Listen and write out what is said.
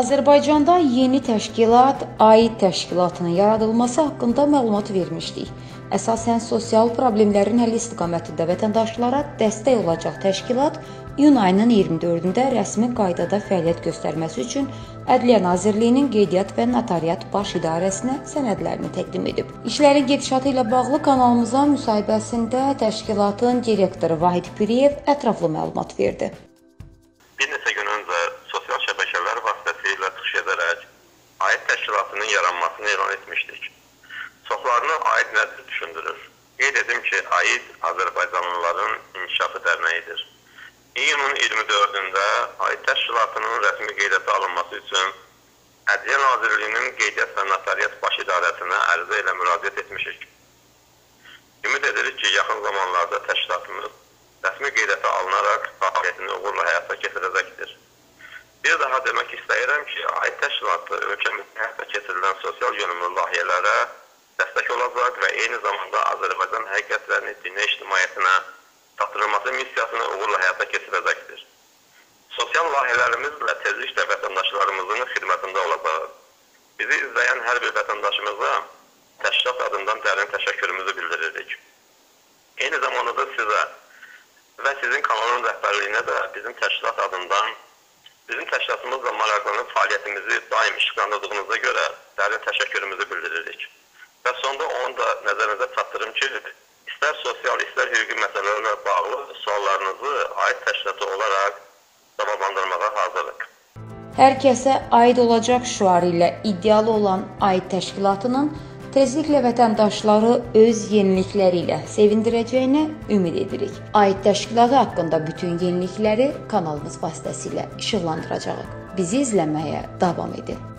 Azərbaycanda yeni təşkilat, AID təşkilatının yaradılması haqqında məlumat vermişdik. Əsasən sosial problemlərin həlli istiqamətində vətəndaşlara dəstək olacaq təşkilat iyun ayının 24-də rəsmi qaydada fəaliyyət göstərməsi üçün Ədliyyə Nazirliyinin Qeydiyyat və Notariat Baş İdarəsinə sənədlərini təqdim edib. İşlərin gedişatı ilə bağlı kanalımıza müsahibəsində təşkilatın direktoru Vahid Piriyev ətraflı məlumat verdi. Təşkilatının yaranmasını elan etmişdik. Çoxlarını AID nədir düşündürür. Qeyd edim ki, AID Azərbaycanlıların İnkişafı Dərnəyidir. İyunun 24-də AID təşkilatının rəsmi qeydiyyata alınması üçün Ədliyyə Nazirliyinin Qeydiyyat və Notariat Baş İdarəsinə ərizə ilə müraciət etmişik. Ümid edirik ki, yaxın zamanlarda təşkilatımız rəsmi qeydiyyata alınaraq fəaliyyətini uğurla həyata keçirəcəkdir. Bir daha demək istəyirəm ki, AID təşkilatı ölkəmizdə həyata keçirilən sosial yönümlü layihələrə dəstək olacaq və eyni zamanda Azərbaycan həqiqətlərini dünya ictimaiyyətinə çatdırılması missiyasını uğurla həyata keçirəcəkdir. Sosial layihələrimizlə tezliklə vətəndaşlarımızın xidmətində olacaq. Bizi izləyən hər bir vətəndaşımıza təşkilat adından dərin təşəkkürümüzü bildiririk. Eyni zamanda da sizə və sizin kanalın rəhbərliyinə də bizim təşkilat adından Bizim təşkilatımızla maraqlanıb fəaliyyətimizi daim işıqlandırdığınıza görə dərin təşəkkürümüzü bildiririk. Və sonda onu da nəzərinizə çatdırım ki, istər sosial, istər hüquqi məsələlərlə bağlı suallarınızı aid təşkilatı olaraq cavablandırmağa hazırıq. Hər kəsə aid olacaq şüarı ilə iddialı olan AID təşkilatının tezliklə vətəndaşları öz yenilikləri ilə sevindirəcəyinə ümid edirik. AID təşkilatı haqqında bütün yenilikləri kanalımız vasitəsilə işıqlandıracağıq. Bizi izləməyə davam edin.